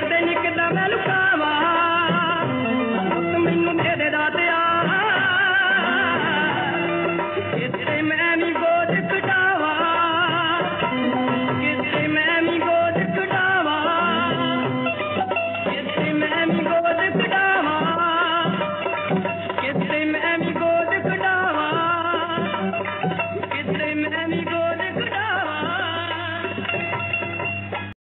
Then you can now look